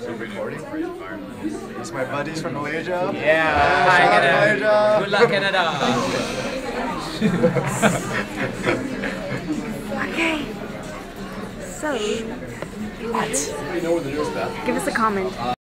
So recording? These my buddies from Malaysia. Yeah. Shout Hi, to Canada. Good luck, Canada. Okay. So, what? Give us a comment.